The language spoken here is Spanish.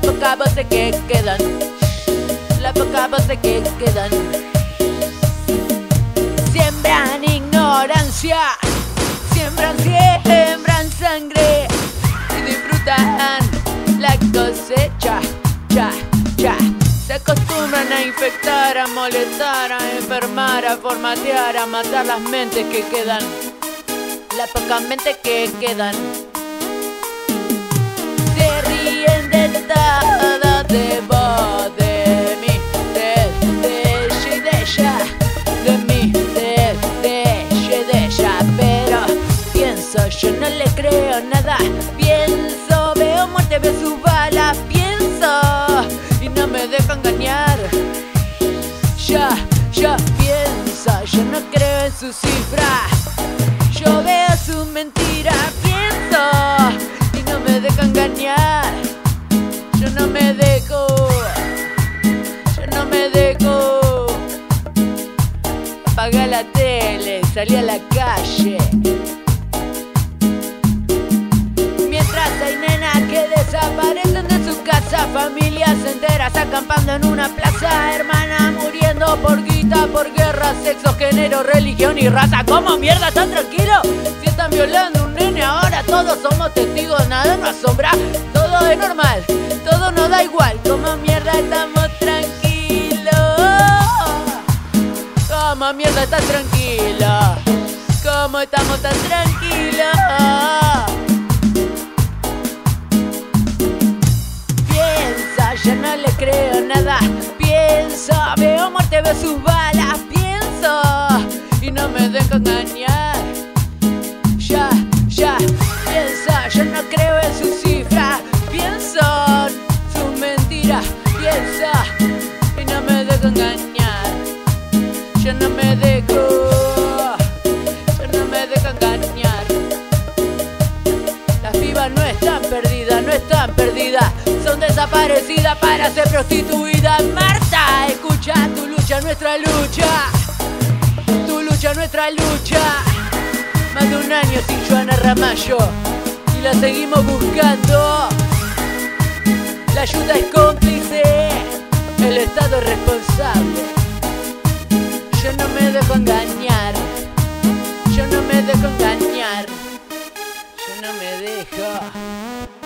voces que quedan, las pocas voces que quedan. Siembran ignorancia, siembran, siembran sangre y disfrutan la cosecha, cha, cha. Se acostumbran a infectar, a molestar, a enfermar, a formatear, a matar las mentes que quedan, las pocas mentes que quedan. Pienso, veo muerte, veo sus balas. Pienso y no me dejo engañar. Ya, ya pienso, yo no creo en su cifra. Yo veo su mentira, pienso y no me dejo engañar. Yo no me dejo, yo no me dejo. Apaga la tele, salí a la calle. Desaparecen de su casa, familias enteras acampando en una plaza, hermanas muriendo por guita, por guerra, sexo, género, religión y raza. ¿Cómo mierda están tranquilos? Si están violando un nene ahora, todos somos testigos, nada nos asombra, todo es normal, todo nos da igual. ¿Cómo mierda estamos tranquilos? ¿Cómo mierda estás tranquila? ¿Cómo estamos tan tranquilos? Nada. Pienso, veo muerte, veo sus balas. Pienso y no me dejo engañar. Ya, ya, piensa, yo no creo en su cifra. Pienso sus mentiras. Piensa y no me dejo engañar. Yo no me dejo, yo no me dejo engañar. Las pibas no están perdidas, no están perdidas, son desaparecidas para ser lucha. Más de un año sin Joana Ramallo y la seguimos buscando. La ayuda es cómplice, el Estado es responsable. Yo no me dejo engañar, yo no me dejo engañar, yo no me dejo.